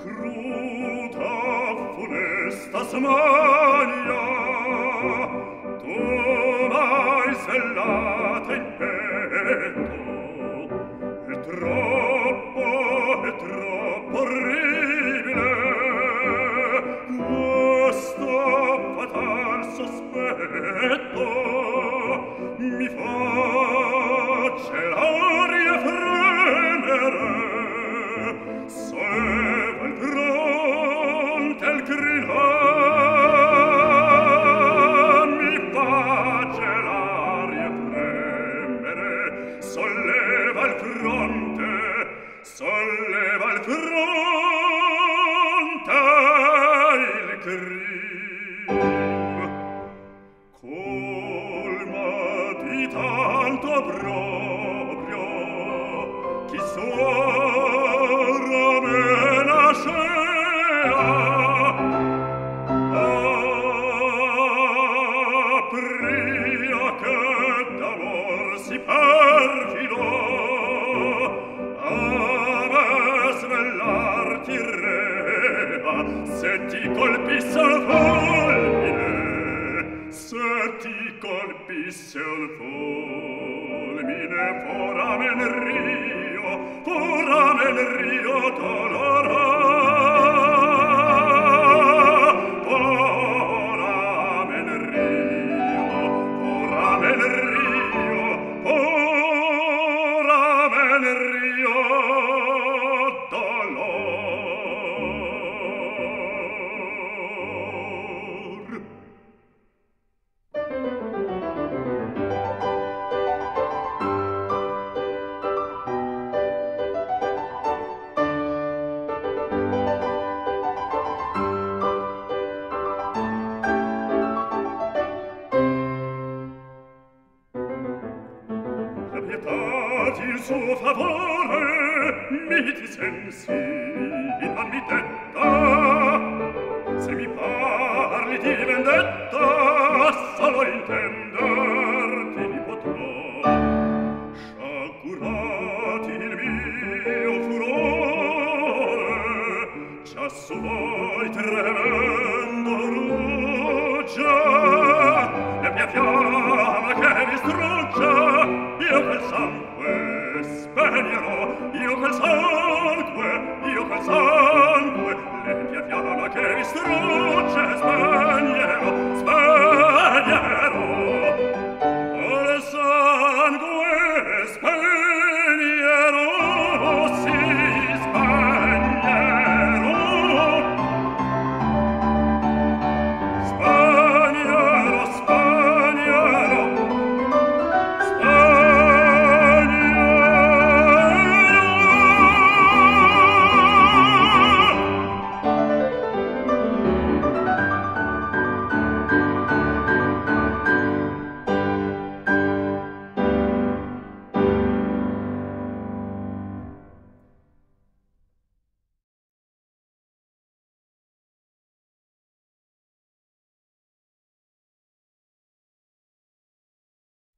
cruda funesta smania tu mai sellata in petto e troppo e troppo orribile. Questo fatal sospetto mi fa tanto proprio chi suora me nascea apria che d'amor si perfido ave svellarti rea se ti colpisse il colpisse al vole mine foramen rie pietati suo favore mi disensi in man mi detta se mi parli di vendetta solo intenderti mi potrò. Sciagurati il mio furore già su voi tremendo regnerò io col sangue io col sangue l'empia fiamma che distrugge spara